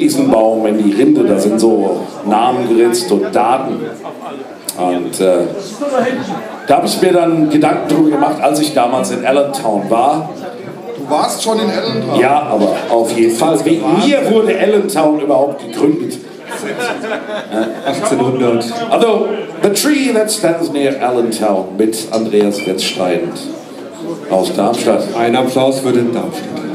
diesen Baum, in die Rinde, da sind so Namen geritzt und Daten. Und äh, da habe ich mir dann Gedanken darüber gemacht, als ich damals in Allentown war. Du warst schon in Allentown? Ja, aber auf jeden Fall. Wegen mir wurde Allentown überhaupt gegründet. 1800. Also, The Tree That Stands Near Allentown mit Andreas Wetzstein aus Darmstadt. Ein Applaus für den Darmstadt.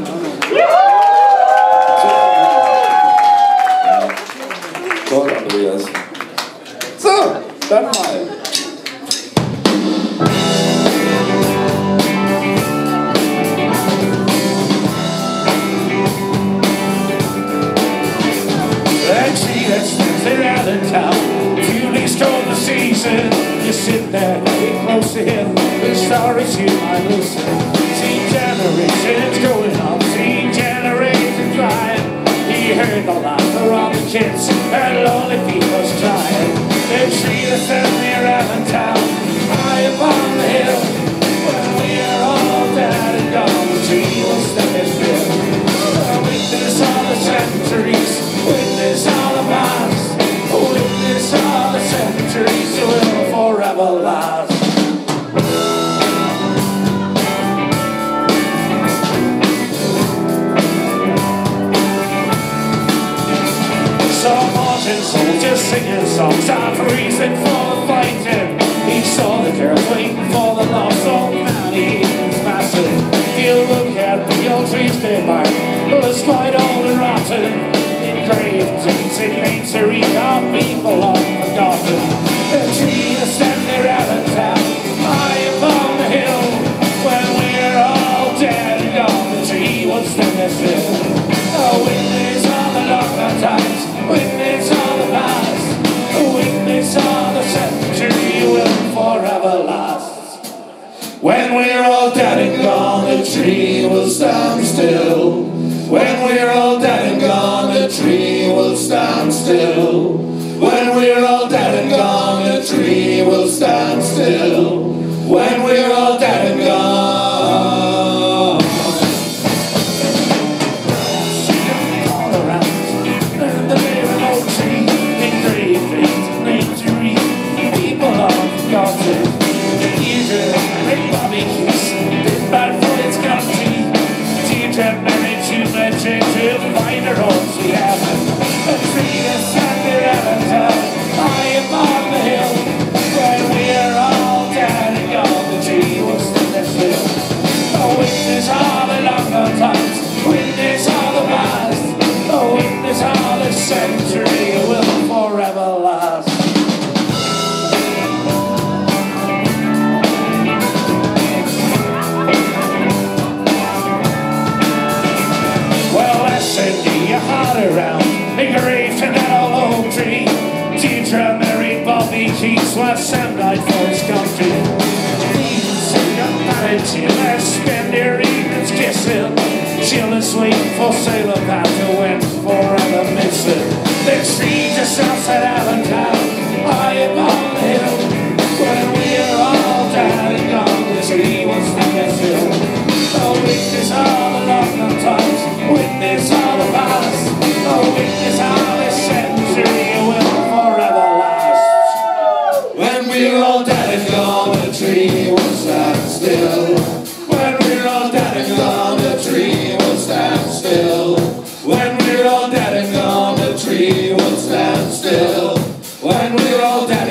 Andreas. So, dann mal. That stands there out in town. You sit there, get close to him. The stories you might listen. See generations growing singing songs of reason for the fighting. He saw the girls waiting for the love song, man, he was massive. You look at the old trees they bark, was quite old and rotten. In Engraved dates in nature, of people long forgotten. The tree stands there out of town, high upon the hill. When we're all dead and gone, the tree will stand still. When we're all dead and gone, the tree will stand still. When we're all dead and gone, the tree will stand still. When we're all dead and gone, the tree will stand still. For his country. Please sing a marriage let's spend your evenings kissing. Chill and sleep for sailor path to win forever missing. The tree just outside Allentown. we're all down.